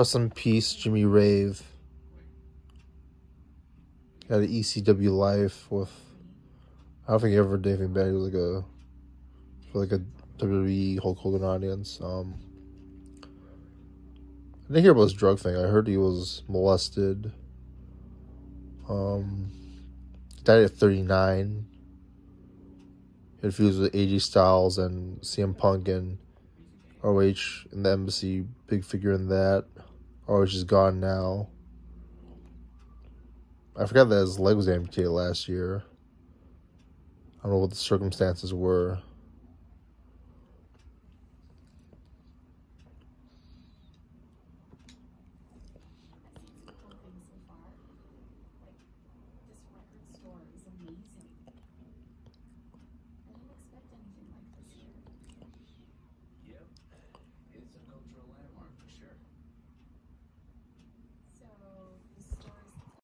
Rest in peace, Jimmy Rave. Had an ECW life with. I don't think he ever did anything bad. He was like a, for like a WWE Hulk Hogan audience. Um, I didn't hear about his drug thing. I heard he was molested. Um, died at 39. He had fused with AJ Styles and CM Punk and ROH in the embassy, big figure in that. ROH is gone now. I forgot that his leg was amputated last year. I don't know what the circumstances were.